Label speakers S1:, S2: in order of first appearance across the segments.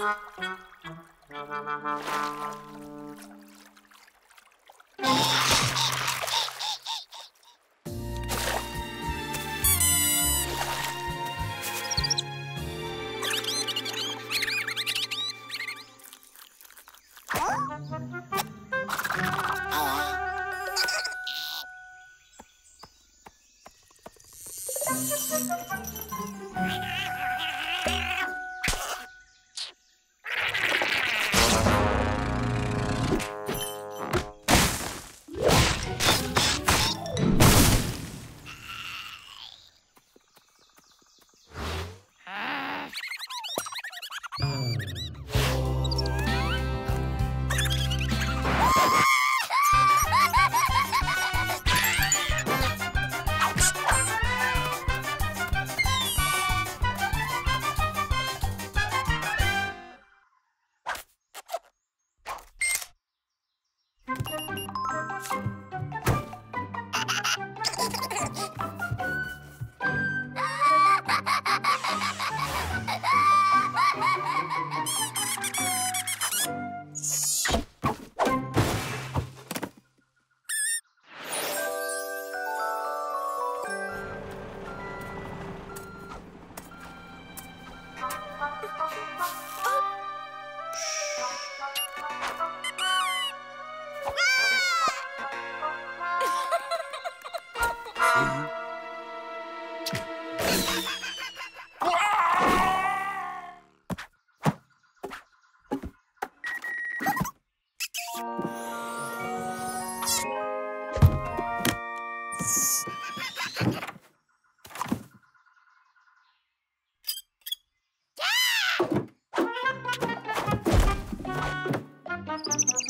S1: you 拜拜。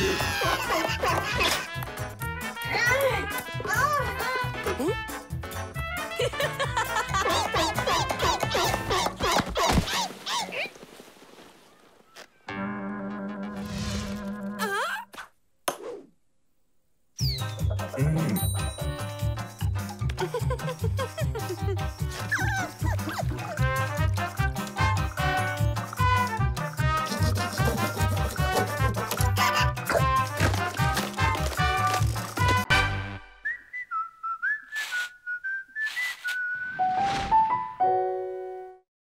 S1: М?